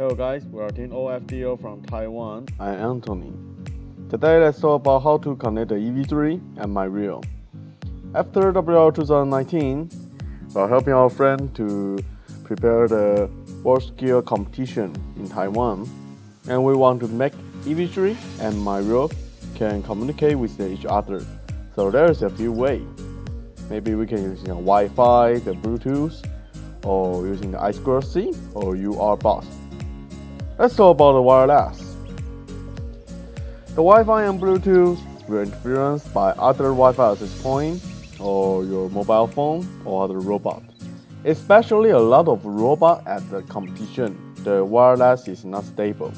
Hello guys, we are Team OFDL from Taiwan. I'm Anthony. Today let's talk about how to connect the EV3 and myRIO. After WR 2019, we are helping our friend to prepare the World Skill competition in Taiwan, and we want to make EV3 and myRIO can communicate with each other. So there's a few ways. Maybe we can use know, Wi-Fi, the Bluetooth, or using the I2C or UART bus. Let's talk about the wireless. The Wi-Fi and Bluetooth were influenced by other Wi-Fi access point or your mobile phone or other robot. Especially a lot of robot at the competition, the wireless is not stable.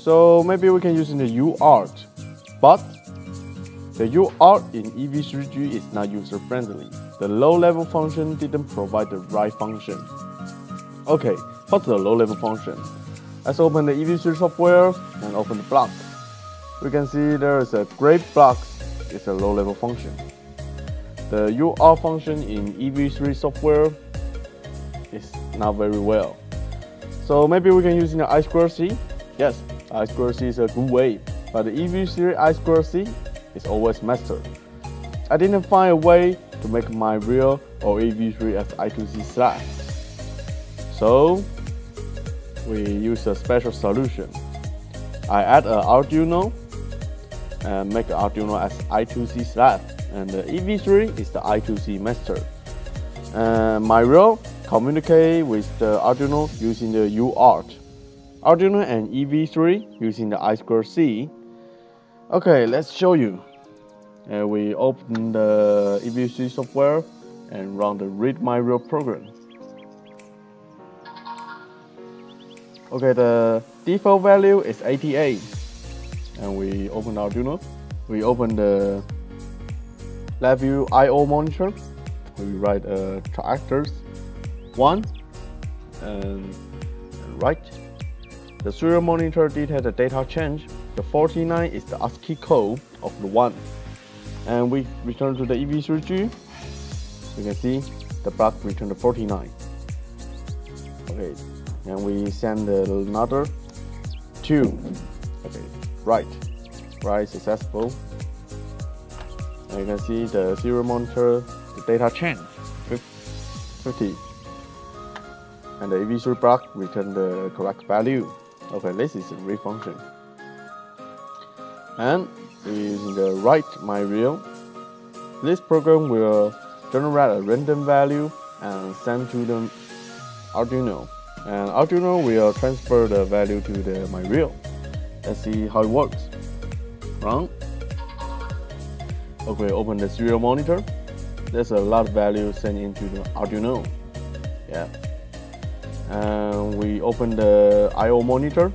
So maybe we can use in the UART, but the UART in EV3G is not user friendly. The low level function didn't provide the right function. Okay, what's the low level function? Let's open the EV3 software and open the block. We can see there is a gray block, it's a low level function. The UART function in EV3 software is not very well. So maybe we can use the I2C. Yes, I2C is a good way, but the EV3 I2C is always mastered. I didn't find a way to make myRIO or EV3 as I2C slave. So we use a special solution. I add an Arduino and make the Arduino as I2C slave and the EV3 is the I2C master. And myRIO communicate with the Arduino using the UART. Arduino and EV3 using the I2C. Okay, let's show you. We open the EV3 software and run the read myRIO program. Okay, the default value is 88. And we open Arduino. We open the LabVIEW I/O monitor. We write uh, characters one and right. The serial monitor detects the data change. The 49 is the ASCII code of the one and we return to the EV3G, you can see the block return to 49. Okay, and we send another two. Okay, right, right successful. And you can see the serial monitor, the data change 50, and the EV3 block return the correct value. Okay, this is a read function. And using the write myRIO. This program will generate a random value and send to the Arduino. And Arduino will transfer the value to the myRIO. Let's see how it works. Run. Okay, open the serial monitor. There's a lot of value sent into the Arduino. Yeah. And we open the I/O monitor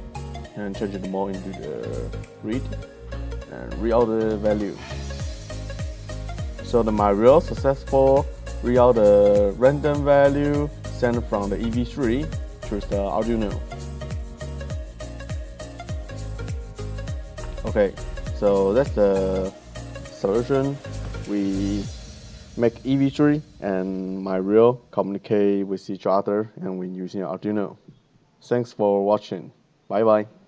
and change it more into the read and read out the value. So the myRIO successful read out the random value sent from the EV3 to the Arduino. Okay, so that's the solution. We make EV3 and myRIO communicate with each other and we using Arduino. Thanks for watching. Bye bye.